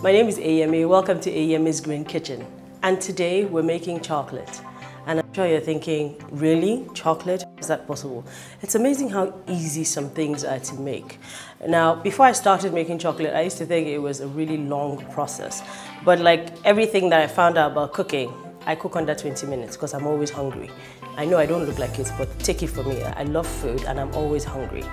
My name is Eyiyemi. Welcome to Eyiyemi's Green Kitchen. And today we're making chocolate. And I'm sure you're thinking, really? Chocolate? Is that possible? It's amazing how easy some things are to make. Now, before I started making chocolate, I used to think it was a really long process. But like everything that I found out about cooking, I cook under 20 minutes because I'm always hungry. I know I don't look like it, but take it from me. I love food and I'm always hungry.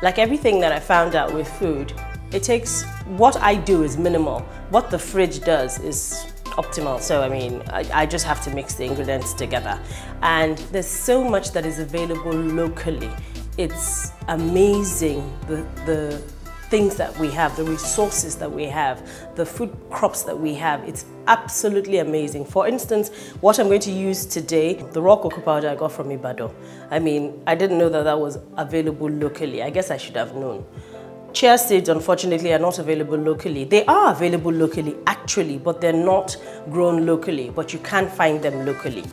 Like everything that I found out with food, it takes, what I do is minimal. What the fridge does is optimal. So, I mean, I, I, just have to mix the ingredients together. And there's so much that is available locally. It's amazing the, the things that we have, the resources that we have, the food crops that we have. It's absolutely amazing. For instance, what I'm going to use today, the raw cocoa powder I got from Ibadan. I mean, I didn't know that that was available locally. I guess I should have known. Chia seeds, unfortunately, are not available locally. They are available locally, actually, but they're not grown locally, but you can find them locally.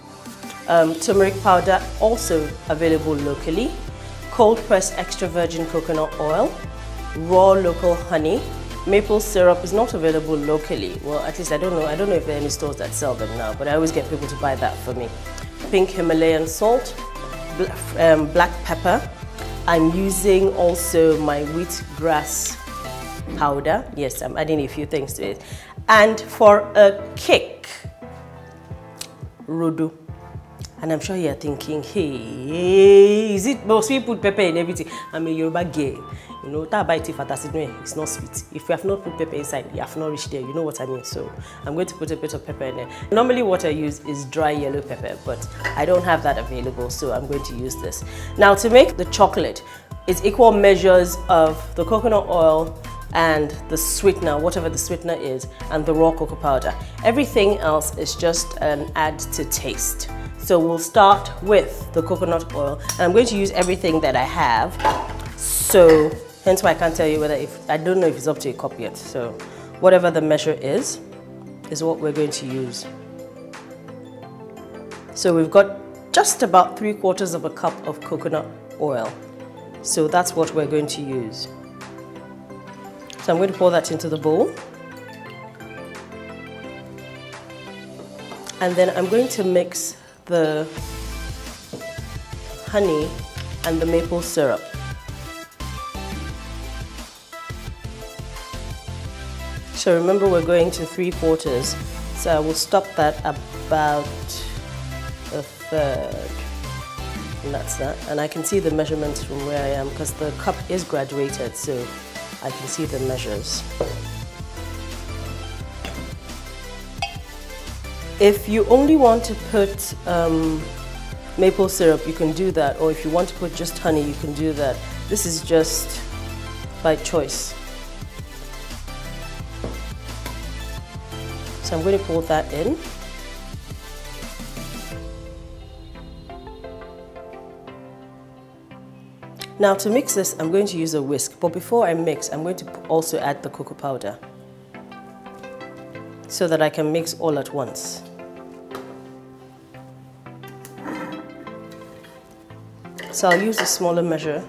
Um, turmeric powder, also available locally. Cold pressed extra virgin coconut oil, raw local honey. Maple syrup is not available locally. Well, at least I don't know. I don't know if there are any stores that sell them now, but I always get people to buy that for me. Pink Himalayan salt, um, black pepper. I'm using also my wheatgrass powder. Yes, I'm adding a few things to it. And for a kick, rodo. And I'm sure you're thinking, hey, is it, most people put pepper in everything. I'm a Yoruba girl. You know, that bite if it's not sweet. If you have not put pepper inside, you have not reached there. You know what I mean? So I'm going to put a bit of pepper in there. Normally what I use is dry yellow pepper, but I don't have that available, so I'm going to use this. Now to make the chocolate, it's equal measures of the coconut oil, and the sweetener, whatever the sweetener is, and the raw cocoa powder. Everything else is just an add to taste. So we'll start with the coconut oil, and I'm going to use everything that I have. So hence why I can't tell you whether if, I don't know if it's up to a cup yet. So whatever the measure is, is what we're going to use. So we've got just about three quarters of a cup of coconut oil. So that's what we're going to use. So I'm going to pour that into the bowl. And then I'm going to mix the honey and the maple syrup. So remember we're going to three quarters. So I will stop that about a third. And that's that. And I can see the measurements from where I am because the cup is graduated. So I can see the measures. If you only want to put um, maple syrup, you can do that. Or if you want to put just honey, you can do that. This is just by choice. So I'm going to pour that in. Now to mix this, I'm going to use a whisk, but before I mix, I'm going to also add the cocoa powder so that I can mix all at once. So I'll use a smaller measure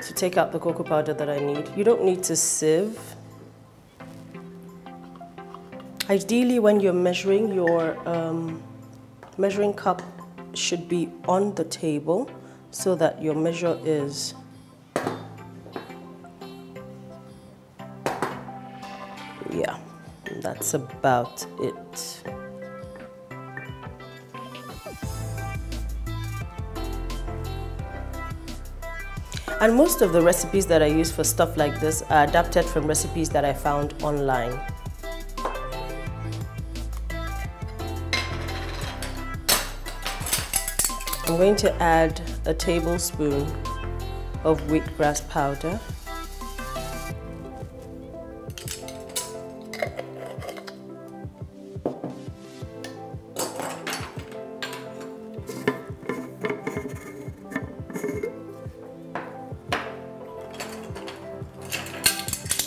to take out the cocoa powder that I need. You don't need to sieve. Ideally, when you're measuring, your um, measuring cup should be on the table so that your measure is yeah that's about it and most of the recipes that I use for stuff like this are adapted from recipes that I found online I'm going to add a tablespoon of wheatgrass powder.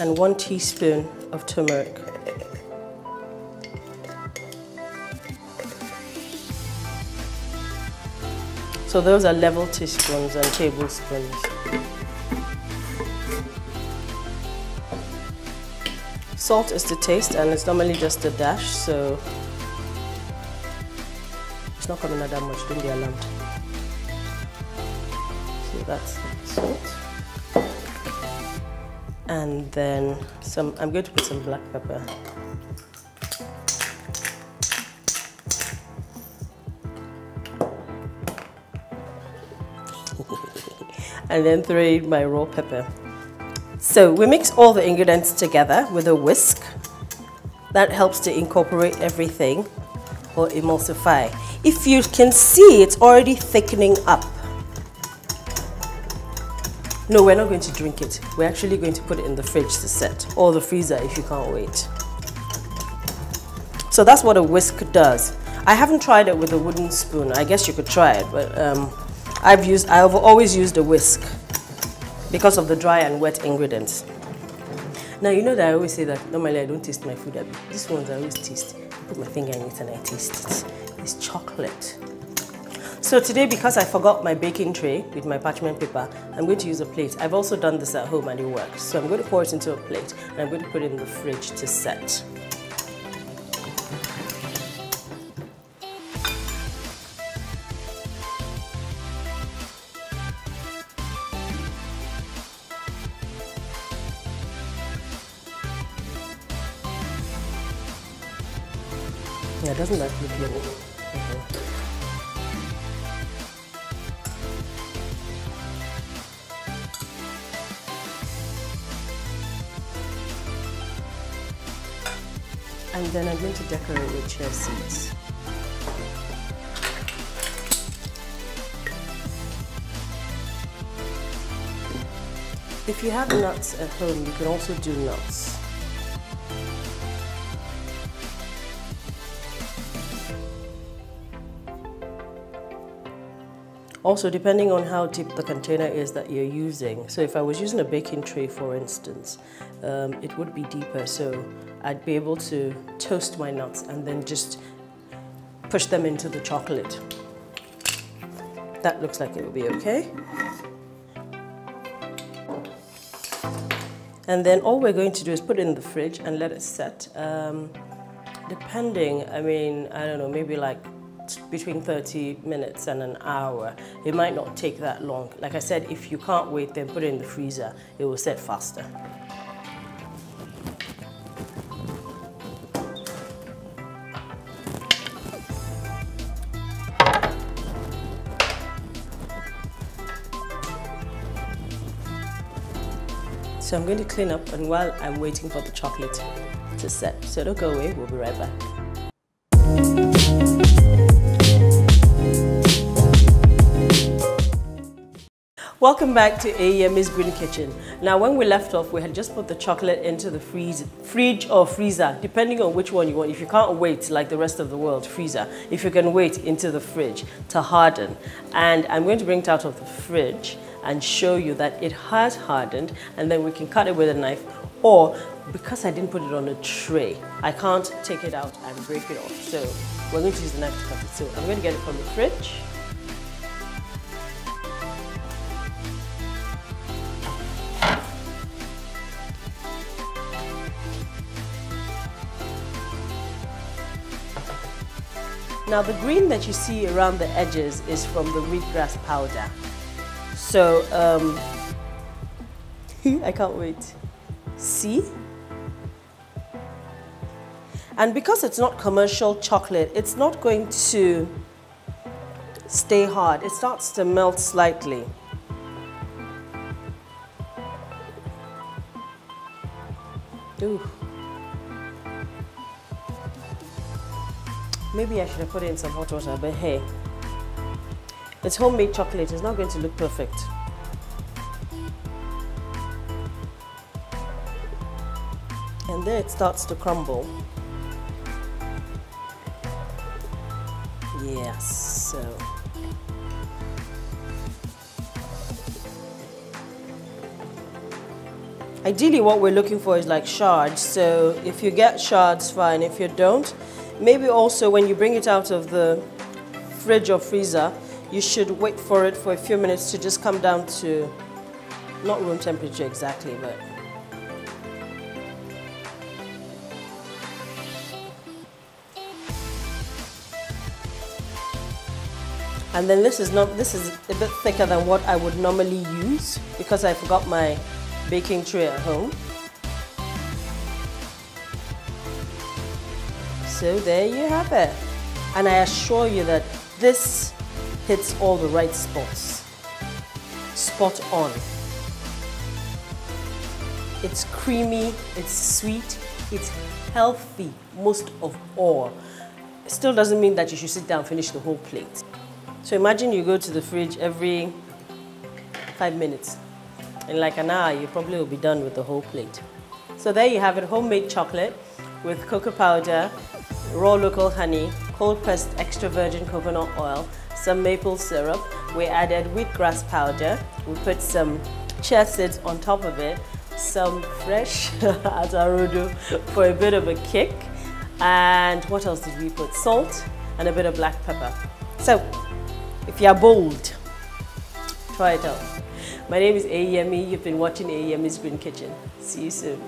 And one teaspoon of turmeric. So those are level teaspoons and tablespoons. Salt is to taste and it's normally just a dash, so it's not coming out that much, don't be alarmed. So that's salt. And then some, I'm going to put some black pepper. and then throw in my raw pepper. So we mix all the ingredients together with a whisk. That helps to incorporate everything or emulsify. If you can see, it's already thickening up. No, we're not going to drink it. We're actually going to put it in the fridge to set or the freezer if you can't wait. So that's what a whisk does. I haven't tried it with a wooden spoon. I guess you could try it, but um, I've used, I've always used a whisk because of the dry and wet ingredients. Now, you know that I always say that normally I don't taste my food. This ones I always taste. I put my finger in it and I taste it. It's chocolate. So today, because I forgot my baking tray with my parchment paper, I'm going to use a plate. I've also done this at home and it works. So I'm going to pour it into a plate and I'm going to put it in the fridge to set. Yeah, doesn't that look yummy? And then I'm going to decorate with chia seeds. If you have nuts at home, you can also do nuts. Also, depending on how deep the container is that you're using. So if I was using a baking tray, for instance, um, it would be deeper. So I'd be able to toast my nuts and then just push them into the chocolate. That looks like it will be okay. And then all we're going to do is put it in the fridge and let it set. Um, depending, I mean, I don't know, maybe like between 30 minutes and an hour. It might not take that long. Like I said, if you can't wait, then put it in the freezer. It will set faster. So I'm going to clean up and while I'm waiting for the chocolate to set. So don't go away, we'll be right back. Welcome back to Eyiyemi's Green Kitchen. Now when we left off, we had just put the chocolate into the freeze, fridge or freezer, depending on which one you want. If you can't wait, like the rest of the world, freezer. If you can wait, into the fridge to harden. And I'm going to bring it out of the fridge and show you that it has hardened and then we can cut it with a knife or because I didn't put it on a tray, I can't take it out and break it off. So we're going to use the knife to cut it. So I'm going to get it from the fridge. Now the green that you see around the edges is from the wheatgrass powder. So, um, I can't wait. See? And because it's not commercial chocolate, it's not going to stay hard. It starts to melt slightly. Ooh. Maybe I should have put it in some hot water, but hey, it's homemade chocolate. It's not going to look perfect. And then it starts to crumble. Yes, so. Ideally what we're looking for is like shards. So if you get shards, fine. If you don't, Maybe also when you bring it out of the fridge or freezer, you should wait for it for a few minutes to just come down to, not room temperature exactly, but And then this is not this is a bit thicker than what I would normally use because I forgot my baking tray at home. So there you have it. And I assure you that this hits all the right spots. Spot on. It's creamy, it's sweet, it's healthy most of all. It still doesn't mean that you should sit down and finish the whole plate. So imagine you go to the fridge every five minutes. In like an hour, you probably will be done with the whole plate. So there you have it, homemade chocolate with cocoa powder, raw local honey, cold pressed extra virgin coconut oil, some maple syrup. We added wheatgrass powder. We put some chia seeds on top of it, some fresh ata rodo for a bit of a kick. And what else did we put? Salt and a bit of black pepper. So, if you're bold, try it out. My name is Eyiyemi. You've been watching Eyiyemi's Green Kitchen. See you soon.